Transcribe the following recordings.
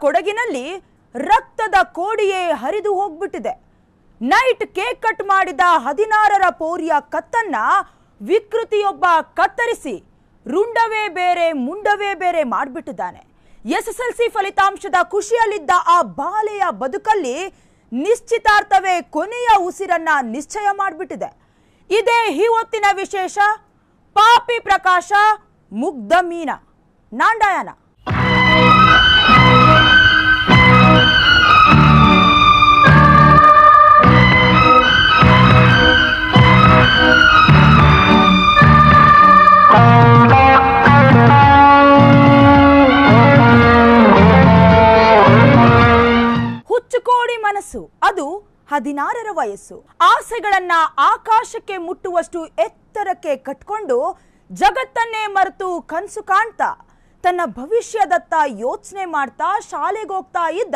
ಕೊಡಗಿನಲ್ಲಿ ರಕ್ತದ ಕೋಡಿಯೇ ಹರಿದು ಹೋಗ್ಬಿಟ್ಟಿದೆ. ನೈಟ್ ಕೇಕ್ ಕಟ್ ಮಾಡಿದ ಹದಿನಾರರ ಪೋರಿಯ ಕತ್ತನ್ನ ವಿಕೃತಿಯೊಬ್ಬ ಕತ್ತರಿಸಿ ರುಂಡವೇ ಬೇರೆ ಮುಂಡವೇ ಬೇರೆ ಮಾಡಿಬಿಟ್ಟಿದ್ದಾನೆ. ಎಸ್ಎಸ್ಎಲ್ಸಿ ಫಲಿತಾಂಶದ ಖುಷಿಯಲ್ಲಿದ್ದ ಆ ಬಾಲೆಯ ಬದುಕಲ್ಲಿ ನಿಶ್ಚಿತಾರ್ಥವೇ ಕೊನೆಯ ಉಸಿರನ್ನ ನಿಶ್ಚಯ ಮಾಡಿಬಿಟ್ಟಿದೆ. ಇದೇ ಈ ಹೊತ್ತಿನ ವಿಶೇಷ, ಪಾಪಿ ಪ್ರಕಾಶ, ಮುಗ್ಧ ಮೀನ. ನಾಂಡಾಯನ. ಹದಿನಾರರ ವಯಸ್ಸು. ಆಸೆಗಳನ್ನ ಆಕಾಶಕ್ಕೆ ಮುಟ್ಟುವಷ್ಟು ಎತ್ತರಕ್ಕೆ ಕಟ್ಕೊಂಡು ಜಗತ್ತನ್ನೇ ಮರೆತು ಕನಸು ಕಾಣ್ತಾ, ತನ್ನ ಭವಿಷ್ಯದತ್ತ ಯೋಚನೆ ಮಾಡ್ತಾ ಶಾಲೆಗೋಗ್ತಾ ಇದ್ದ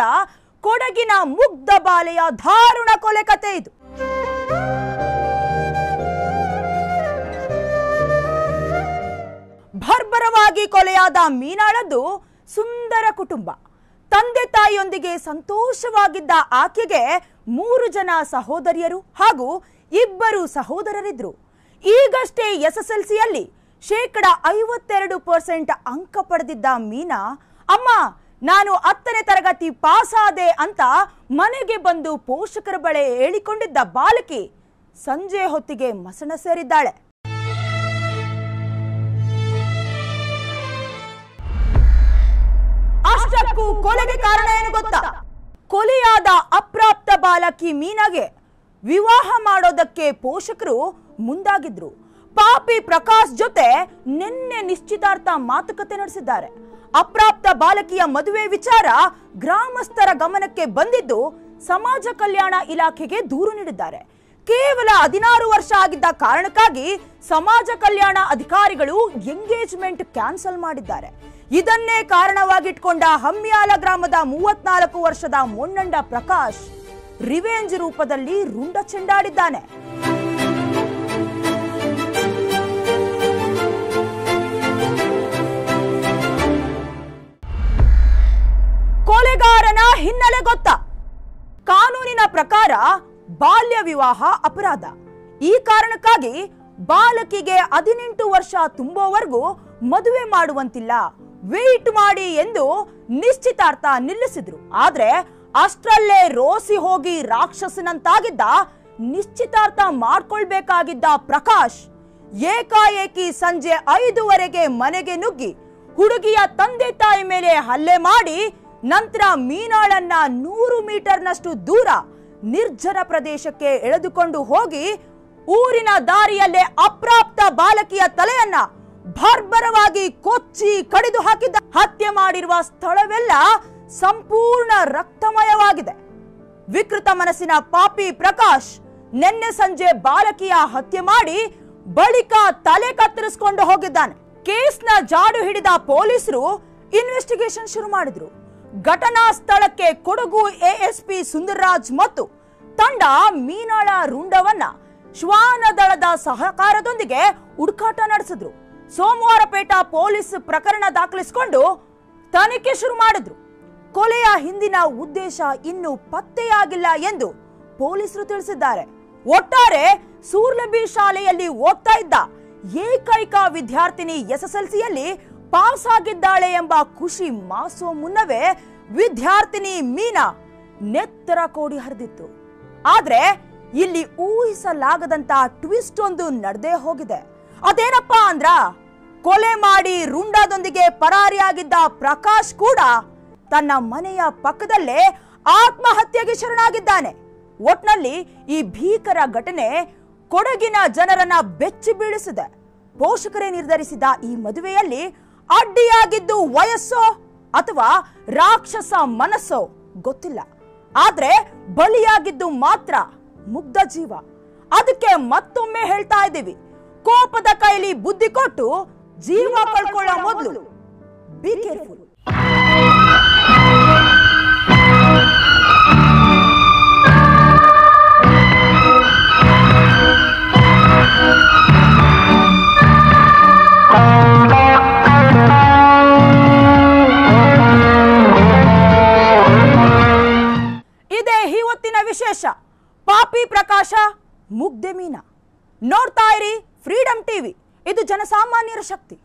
ಕೊಡಗಿನ ಮುಗ್ಧ ಬಾಲೆಯ ಧಾರುಣ ಕೊಲೆ ಕತೆ ಇದು. ಭರ್ಬರವಾಗಿ ಕೊಲೆಯಾದ ಮೀನಾಳದ್ದು ಸುಂದರ ಕುಟುಂಬ. ತಂದೆ ತಾಯಿಯೊಂದಿಗೆ ಸಂತೋಷವಾಗಿದ್ದ ಆಕೆಗೆ ಮೂರು ಜನ ಸಹೋದರಿಯರು ಹಾಗೂ ಇಬ್ಬರು ಸಹೋದರರಿದ್ರು. ಈಗಷ್ಟೇ ಎಸ್ಎಸ್ಎಲ್ಸಿಯಲ್ಲಿ ಶೇಕಡ ಐವತ್ತೆರಡು ಪರ್ಸೆಂಟ್ ಅಂಕ ಪಡೆದಿದ್ದ ಮೀನಾ, ಅಮ್ಮ, ನಾನು ಹತ್ತನೇ ತರಗತಿ ಪಾಸಾದೆ ಅಂತ ಮನೆಗೆ ಬಂದು ಪೋಷಕರ ಬಳಿ ಹೇಳಿಕೊಂಡಿದ್ದ ಬಾಲಕಿ ಸಂಜೆ ಹೊತ್ತಿಗೆ ಮಸಣ ಸೇರಿದ್ದಾಳೆ. ಅಷ್ಟಕ್ಕೂ ಕೊಲೆಗೆ ಕಾರಣ ಏನು ಗೊತ್ತಾ? ಕೊಲೆಯಾದ ಅಪ್ರಾಪ್ತ ಬಾಲಕಿ ಮೀನಾಗೆ ವಿವಾಹ ಮಾಡೋದಕ್ಕೆ ಪೋಷಕರು ಮುಂದಾಗಿದ್ರು. ಪಾಪಿ ಪ್ರಕಾಶ್ ಜೊತೆ ನಿನ್ನೆ ನಿಶ್ಚಿತಾರ್ಥ ಮಾತುಕತೆ ನಡೆಸಿದ್ದಾರೆ. ಅಪ್ರಾಪ್ತ ಬಾಲಕಿಯ ಮದುವೆ ವಿಚಾರ ಗ್ರಾಮಸ್ಥರ ಗಮನಕ್ಕೆ ಬಂದಿದ್ದು ಸಮಾಜ ಕಲ್ಯಾಣ ಇಲಾಖೆಗೆ ದೂರು ನೀಡಿದ್ದಾರೆ. ಕೇವಲ ಹದಿನಾರು ವರ್ಷ ಆಗಿದ್ದ ಕಾರಣಕ್ಕಾಗಿ ಸಮಾಜ ಕಲ್ಯಾಣ ಅಧಿಕಾರಿಗಳು ಎಂಗೇಜ್ಮೆಂಟ್ ಕ್ಯಾನ್ಸಲ್ ಮಾಡಿದ್ದಾರೆ. ಇದನ್ನೇ ಕಾರಣವಾಗಿಟ್ಕೊಂಡ ಹಮ್ಮಿಯಾಲ ಗ್ರಾಮದ ಮೂವತ್ನಾಲ್ಕು ವರ್ಷದ ಮೊನ್ನಂಡ ಪ್ರಕಾಶ್ ರಿವೆಂಜ್ ರೂಪದಲ್ಲಿ ರುಂಡ ಚೆಂಡಾಡಿದ್ದಾನೆ. ಕೊಲೆಗಾರನ ಹಿನ್ನೆಲೆ ಗೊತ್ತ. ಕಾನೂನಿನ ಪ್ರಕಾರ ಬಾಲ್ಯ ವಿವಾಹ ಅಪರಾಧ. ಈ ಕಾರಣಕ್ಕಾಗಿ ಬಾಲಕಿಗೆ ಹದಿನೆಂಟು ವರ್ಷ ತುಂಬುವವರೆಗೂ ಮದುವೆ ಮಾಡುವಂತಿಲ್ಲ. ವೇಟ್ ಮಾಡಿ ಎಂದು ನಿಶ್ಚಿತಾರ್ಥ ನಿಲ್ಲಿಸಿದ್ರು. ಆದ್ರೆ ಅಷ್ಟರಲ್ಲೇ ರೋಸಿ ಹೋಗಿ ರಾಕ್ಷಸನಂತಾಗಿದ್ದ ನಿಶ್ಚಿತಾರ್ಥ ಮಾಡ್ಕೊಳ್ಬೇಕಾಗಿದ್ದ ಪ್ರಕಾಶ್ ಏಕಾಏಕಿ ಸಂಜೆ ಐದುವರೆಗೆ ಮನೆಗೆ ನುಗ್ಗಿ ಹುಡುಗಿಯ ತಂದೆ ತಾಯಿ ಮೇಲೆ ಹಲ್ಲೆ ಮಾಡಿ ನಂತರ ಮೀನಾಳನ್ನ ನೂರು ಮೀಟರ್ನಷ್ಟು ದೂರ ನಿರ್ಜನ ಪ್ರದೇಶಕ್ಕೆ ಎಳೆದುಕೊಂಡು ಹೋಗಿ ಊರಿನ ದಾರಿಯಲ್ಲೇ ಅಪ್ರಾಪ್ತ ಬಾಲಕಿಯ ತಲೆಯನ್ನ ಭರ್ಬರವಾಗಿ ಕೊಚ್ಚಿ ಕಡಿದು ಹಾಕಿದ್ದ. ಹತ್ಯೆ ಮಾಡಿರುವ ಸ್ಥಳವೆಲ್ಲ ಸಂಪೂರ್ಣ ರಕ್ತಮಯವಾಗಿದೆ. ವಿಕೃತ ಮನಸ್ಸಿನ ಪಾಪಿ ಪ್ರಕಾಶ್ ನಿನ್ನೆ ಸಂಜೆ ಬಾಲಕಿಯ ಹತ್ಯೆ ಮಾಡಿ ಬಳಿಕ ತಲೆ ಕತ್ತರಿಸಿಕೊಂಡು ಹೋಗಿದ್ದಾನೆ. ಕೇಸ್ನ ಜಾಡು ಹಿಡಿದ ಪೊಲೀಸರು ಇನ್ವೆಸ್ಟಿಗೇಷನ್ ಶುರು ಮಾಡಿದ್ರು. ಘಟನಾ ಸ್ಥಳಕ್ಕೆ ಕೊಡಗು ಎಎಸ್ಪಿ ಸುಂದರರಾಜ್ ಮತ್ತು ತಂಡ ಮೀನಾಳ ರುಂಡವನ್ನ ಶ್ವಾನದಳದ ಸಹಕಾರದೊಂದಿಗೆ ಹುಡುಕಾಟ ನಡೆಸಿದ್ರು. ಸೋಮವಾರಪೇಟ ಪೊಲೀಸ್ ಪ್ರಕರಣ ದಾಖಲಿಸಿಕೊಂಡು ತನಿಖೆ ಶುರು ಮಾಡಿದ್ರು. ಕೊಲೆಯ ಹಿಂದಿನ ಉದ್ದೇಶ ಇನ್ನೂ ಪತ್ತೆಯಾಗಿಲ್ಲ ಎಂದು ಪೊಲೀಸರು ತಿಳಿಸಿದ್ದಾರೆ. ಒಟ್ಟಾರೆ ಸೂರ್ಲಬಿ ಶಾಲೆಯಲ್ಲಿ ಓದ್ತಾ ಇದ್ದ ಏಕೈಕ ವಿದ್ಯಾರ್ಥಿನಿ ಎಸ್ಎಸ್ಎಲ್ಸಿಯಲ್ಲಿ ಪಾಸ್ ಆಗಿದ್ದಾಳೆ ಎಂಬ ಖುಷಿ ಮಾಸೋ ಮುನ್ನವೇ ವಿದ್ಯಾರ್ಥಿನಿ ಮೀನಾ ನೆತ್ತರ ಕೋಡಿ ಹರಿದಿತ್ತು. ಆದ್ರೆ ಇಲ್ಲಿ ಊಹಿಸಲಾಗದಂತ ಟ್ವಿಸ್ಟ್ ಒಂದು ನಡೆದೇ ಹೋಗಿದೆ. ಅದೇನಪ್ಪಾ ಅಂದ್ರ ಕೊಲೆ ಮಾಡಿ ರುಂಡದೊಂದಿಗೆ ಪರಾರಿಯಾಗಿದ್ದ ಪ್ರಕಾಶ್ ಕೂಡ ತನ್ನ ಮನೆಯ ಪಕ್ಕದಲ್ಲೇ ಆತ್ಮಹತ್ಯೆಗೆ ಶರಣಾಗಿದ್ದಾನೆ. ಒಟ್ನಲ್ಲಿ ಈ ಭೀಕರ ಘಟನೆ ಕೊಡಗಿನ ಜನರನ್ನ ಬೆಚ್ಚಿ ಬೀಳಿಸಿದೆ. ಪೋಷಕರೇ ನಿರ್ಧರಿಸಿದ ಈ ಮದುವೆಯಲ್ಲಿ ಅಡ್ಡಿಯಾಗಿದ್ದು ವಯಸ್ಸೋ ಅಥವಾ ರಾಕ್ಷಸ ಮನಸ್ಸೋ ಗೊತ್ತಿಲ್ಲ. ಆದ್ರೆ ಬಲಿಯಾಗಿದ್ದು ಮಾತ್ರ ಮುಗ್ಧ ಜೀವ. ಅದಕ್ಕೆ ಮತ್ತೊಮ್ಮೆ ಹೇಳ್ತಾ ಇದ್ದೀವಿ. ಕೋಪದ ಕೈಲಿ ಬುದ್ಧಿ ಕೊಟ್ಟು ಜೀವ ಕಳ್ಕೊಳ್ಳೋ ಮೊದಲು. ಬಿ ಕೇರ್ಫುಲ್ ಯಶ ಪಾಪಿ ಪ್ರಕಾಶ ಮುಗ್ದೆ ಮೀನಾ. ನೋಡ್ತಾ ಇರಿ ಫ್ರೀಡಮ್ ಟಿವಿ ಇದು ಜನಸಾಮಾನ್ಯರ ಶಕ್ತಿ.